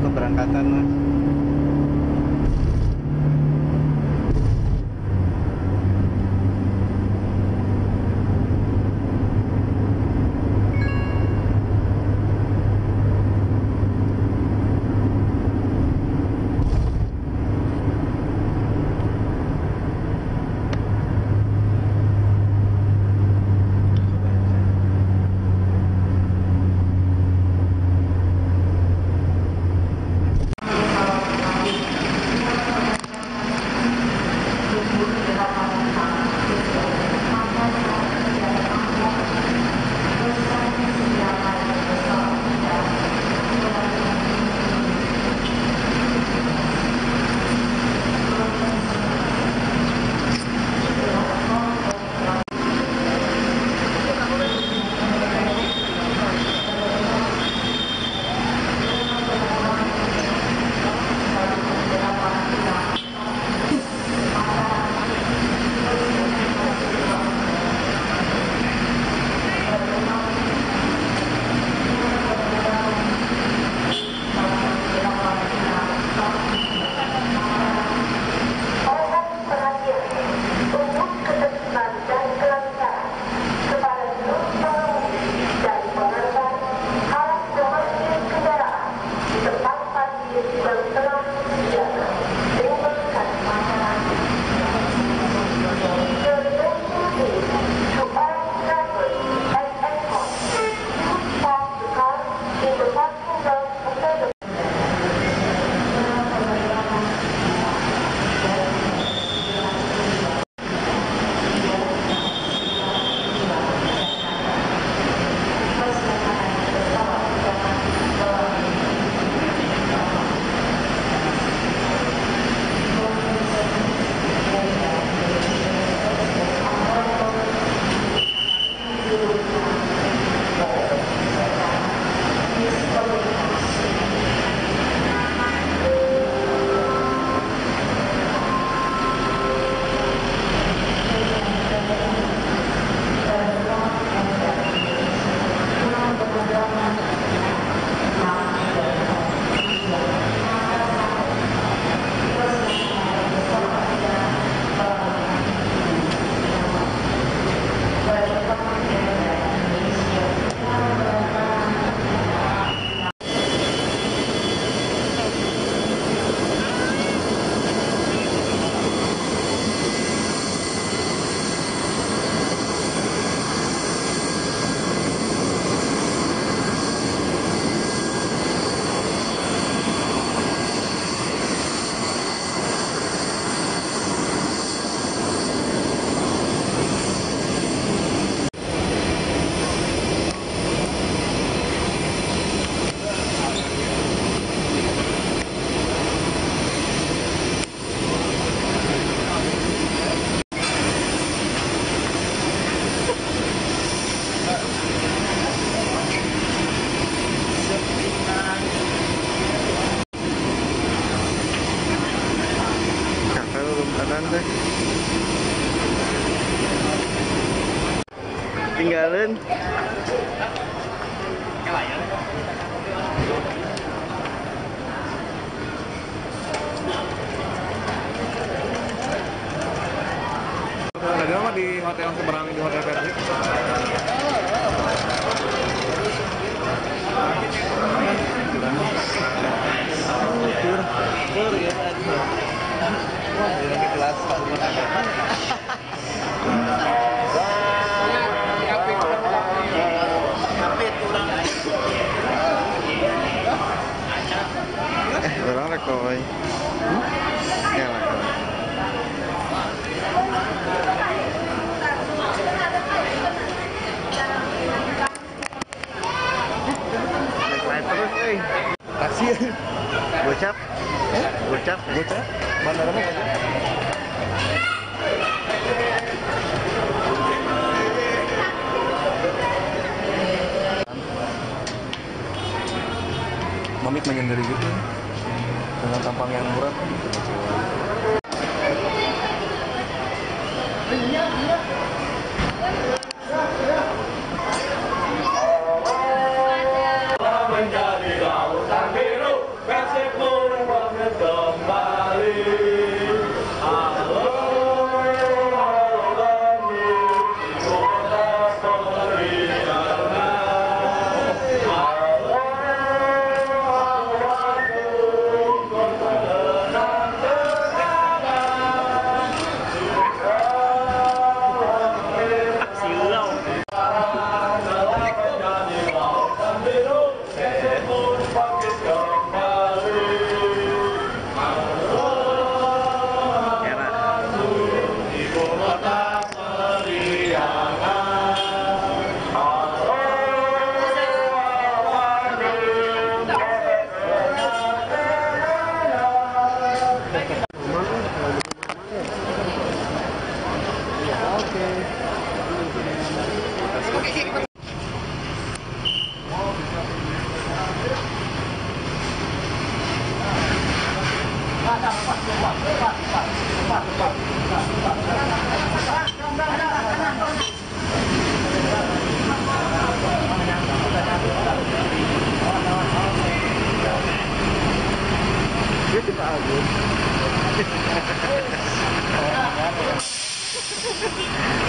keberangkatan mas? Tinggalin Tadi mah di hotel seberang di hotel Persik. eh naik terus eh Taksi. gocap gocap nama bocah? Mamit menyendiri gitu dengan tampang yang murah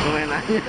Komenannya.